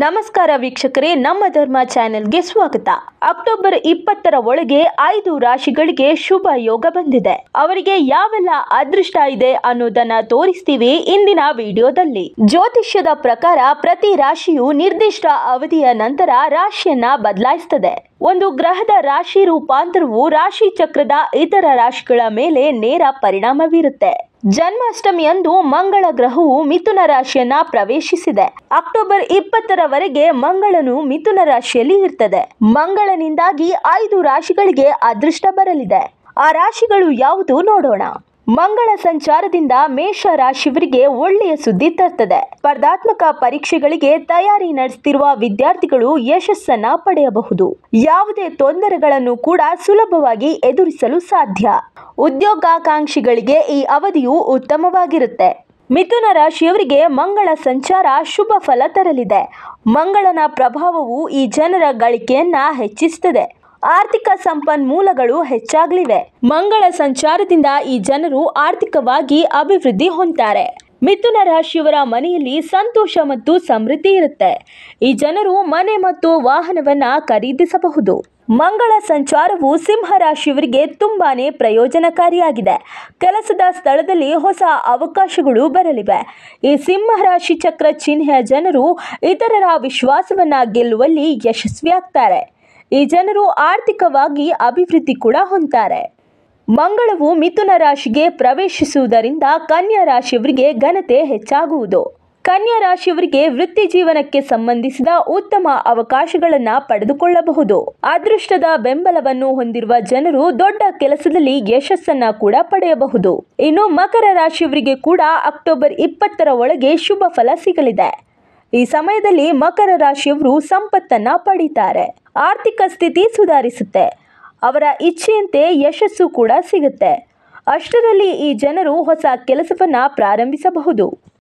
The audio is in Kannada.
ನಮಸ್ಕಾರ ವೀಕ್ಷಕರೇ, ನಮ್ಮ ಧರ್ಮ ಚಾನೆಲ್ಗೆ ಸ್ವಾಗತ. ಅಕ್ಟೋಬರ್ ಇಪ್ಪತ್ತರ ಒಳಗೆ ಐದು ರಾಶಿಗಳಿಗೆ ಶುಭ ಯೋಗ ಬಂದಿದೆ. ಅವರಿಗೆ ಯಾವೆಲ್ಲ ಅದೃಷ್ಟ ಇದೆ ಅನ್ನೋದನ್ನ ತೋರಿಸ್ತೀವಿ ಇಂದಿನ ವಿಡಿಯೋದಲ್ಲಿ. ಜ್ಯೋತಿಷ್ಯದ ಪ್ರಕಾರ ಪ್ರತಿ ರಾಶಿಯು ನಿರ್ದಿಷ್ಟ ಅವಧಿಯ ನಂತರ ರಾಶಿಯನ್ನ ಬದಲಾಯಿಸ್ತದೆ. ಒಂದು ಗ್ರಹದ ರಾಶಿ ರೂಪಾಂತರವು ರಾಶಿ ಚಕ್ರದ ಇತರ ರಾಶಿಗಳ ಮೇಲೆ ನೇರ ಪರಿಣಾಮ ಬೀರುತ್ತೆ ಜನ್ಮಾಷ್ಟಮಿಯಂದು ಮಂಗಳ ಗ್ರಹವು ಮಿಥುನ ರಾಶಿಯನ್ನ ಪ್ರವೇಶಿಸಿದೆ. ಅಕ್ಟೋಬರ್ ಇಪ್ಪತ್ತರವರೆಗೆ ಮಂಗಳನು ಮಿಥುನ ರಾಶಿಯಲ್ಲಿ ಇರ್ತದೆ. ಮಂಗಳನಿಂದಾಗಿ ಐದು ರಾಶಿಗಳಿಗೆ ಅದೃಷ್ಟ ಬರಲಿದೆ. ಆ ರಾಶಿಗಳು ಯಾವುದು ನೋಡೋಣ. ಮಂಗಳ ಸಂಚಾರದಿಂದ ಮೇಷ ರಾಶಿಯವರಿಗೆ ಒಳ್ಳೆಯ ಸುದ್ದಿ ತರ್ತದೆ. ಸ್ಪರ್ಧಾತ್ಮಕ ಪರೀಕ್ಷೆಗಳಿಗೆ ತಯಾರಿ ನಡೆಸುತ್ತಿರುವ ವಿದ್ಯಾರ್ಥಿಗಳು ಯಶಸ್ಸನ್ನ ಪಡೆಯಬಹುದು. ಯಾವುದೇ ತೊಂದರೆಗಳನ್ನು ಕೂಡ ಸುಲಭವಾಗಿ ಎದುರಿಸಲು ಸಾಧ್ಯ. ಉದ್ಯೋಗಾಕಾಂಕ್ಷಿಗಳಿಗೆ ಈ ಅವಧಿಯು ಉತ್ತಮವಾಗಿರುತ್ತೆ. ಮಿಥುನ ರಾಶಿಯವರಿಗೆ ಮಂಗಳ ಸಂಚಾರ ಶುಭ ಫಲ ತರಲಿದೆ. ಮಂಗಳನ ಪ್ರಭಾವವು ಈ ಜನರ ಗಳಿಕೆಯನ್ನ ಹೆಚ್ಚಿಸುತ್ತದೆ ಆರ್ಥಿಕ ಸಂಪನ್ಮೂಲಗಳು ಹೆಚ್ಚಾಗಲಿವೆ. ಮಂಗಳ ಸಂಚಾರದಿಂದ ಈ ಜನರು ಆರ್ಥಿಕವಾಗಿ ಅಭಿವೃದ್ಧಿ ಹೊಂದ್ತಾರೆ. ಮಿಥುನ ರಾಶಿಯವರ ಮನೆಯಲ್ಲಿ ಸಂತೋಷ ಮತ್ತು ಸಮೃದ್ಧಿ ಇರುತ್ತೆ. ಈ ಜನರು ಮನೆ ಮತ್ತು ವಾಹನವನ್ನ ಖರೀದಿಸಬಹುದು. ಮಂಗಳ ಸಂಚಾರವು ಸಿಂಹ ರಾಶಿಯವರಿಗೆ ತುಂಬಾನೇ ಪ್ರಯೋಜನಕಾರಿಯಾಗಿದೆ. ಕೆಲಸದ ಸ್ಥಳದಲ್ಲಿ ಹೊಸ ಅವಕಾಶಗಳು ಬರಲಿವೆ. ಈ ಸಿಂಹ ರಾಶಿ ಚಕ್ರ ಚಿಹ್ನೆಯ ಜನರು ಇತರರ ವಿಶ್ವಾಸವನ್ನ ಗೆಲ್ಲುವಲ್ಲಿ ಯಶಸ್ವಿಯಾಗ್ತಾರೆ. ಈ ಜನರು ಆರ್ಥಿಕವಾಗಿ ಅಭಿವೃದ್ಧಿ ಕೂಡ ಹೊಂದ್ತಾರೆ. ಮಂಗಳವು ಮಿಥುನ ರಾಶಿಗೆ ಪ್ರವೇಶಿಸುವುದರಿಂದ ಕನ್ಯಾ ರಾಶಿಯವರಿಗೆ ಘನತೆ ಹೆಚ್ಚಾಗುವುದು. ಕನ್ಯಾ ರಾಶಿಯವರಿಗೆ ವೃತ್ತಿ ಜೀವನಕ್ಕೆ ಸಂಬಂಧಿಸಿದ ಉತ್ತಮ ಅವಕಾಶಗಳನ್ನು ಪಡೆದುಕೊಳ್ಳಬಹುದು. ಅದೃಷ್ಟದ ಬೆಂಬಲವನ್ನು ಹೊಂದಿರುವ ಜನರು ದೊಡ್ಡ ಕೆಲಸದಲ್ಲಿ ಯಶಸ್ಸನ್ನ ಕೂಡ ಪಡೆಯಬಹುದು. ಇನ್ನು ಮಕರ ರಾಶಿಯವರಿಗೆ ಕೂಡ ಅಕ್ಟೋಬರ್ ಇಪ್ಪತ್ತರ ಒಳಗೆ ಶುಭ ಫಲ ಸಿಗಲಿದೆ. ಈ ಸಮಯದಲ್ಲಿ ಮಕರ ರಾಶಿಯವರು ಸಂಪತ್ತನ್ನ ಪಡೀತಾರೆ. ಆರ್ಥಿಕ ಸ್ಥಿತಿ ಸುಧಾರಿಸುತ್ತೆ. ಅವರ ಇಚ್ಛೆಯಂತೆ ಯಶಸ್ಸು ಕೂಡ ಸಿಗುತ್ತೆ. ಅಷ್ಟರಲ್ಲಿ ಈ ಜನರು ಹೊಸ ಕೆಲಸವನ್ನು ಪ್ರಾರಂಭಿಸಬಹುದು.